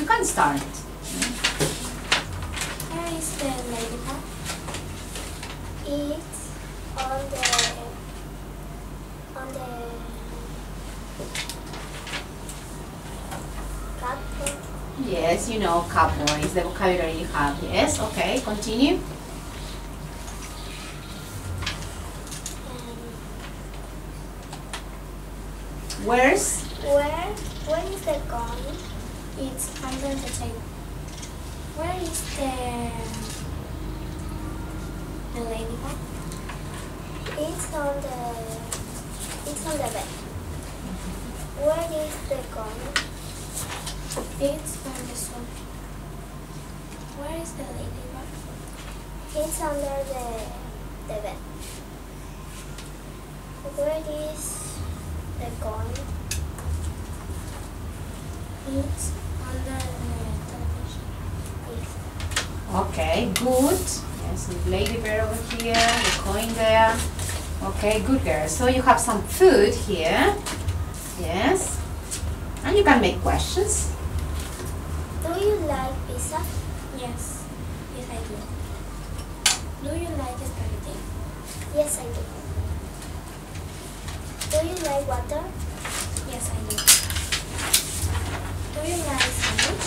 can start. Where is the ladybug? It's on the on the cupboard. Yes, you know, cupboard is the vocabulary you have. Yes, okay, continue. Um, Where's where where is the gun? It's under the table. Where is the the ladybug? It's on the it's on the bed. Where is the gun? It's on the sofa. Where is the ladybug? It's under the the bed. Where is the gun? It's under the uh, television. Okay, good. Yes, the lady bear over here, the coin there. Okay, good girl. So you have some food here. Yes. And you can make questions. Do you like pizza? Yes. Yes, I do. Do you like spaghetti? Yes, I do. Do you like water? Yes, I do. Do you like sandwich?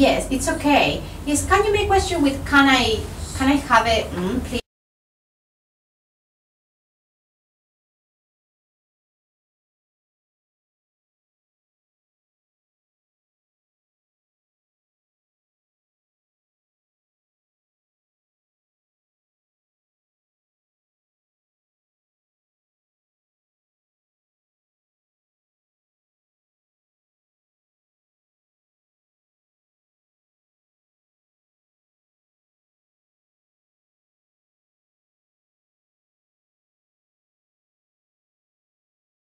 Yes, it's okay. Yes, can you make a question with can I can I have it, mm, please?